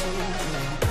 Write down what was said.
fool me.